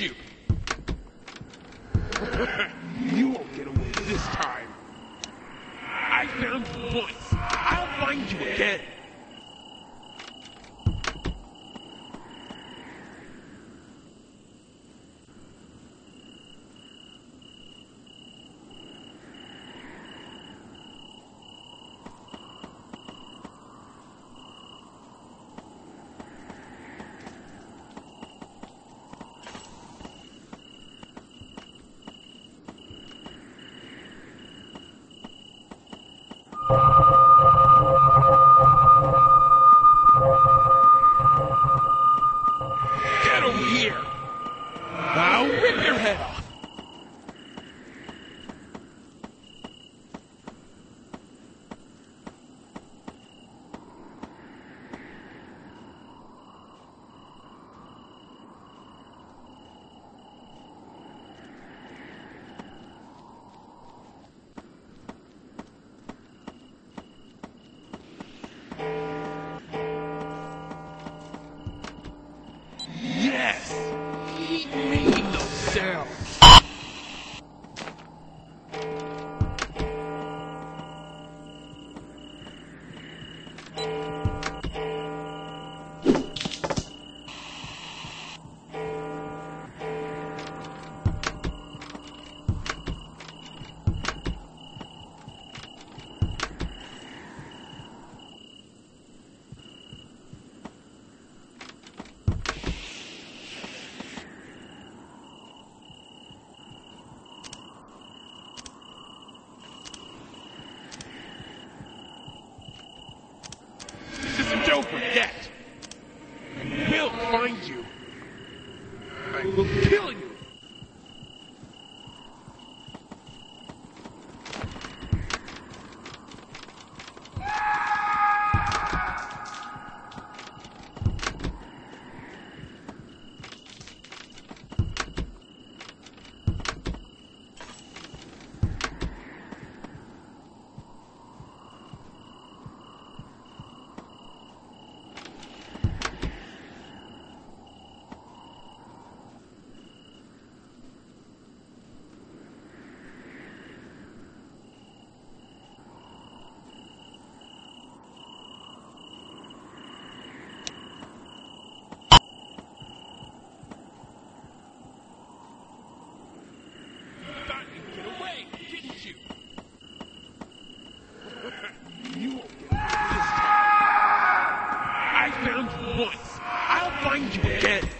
you. you won't get away this time. I found the voice. I'll find you again. Now, will kill you. found once. I'll find you. again.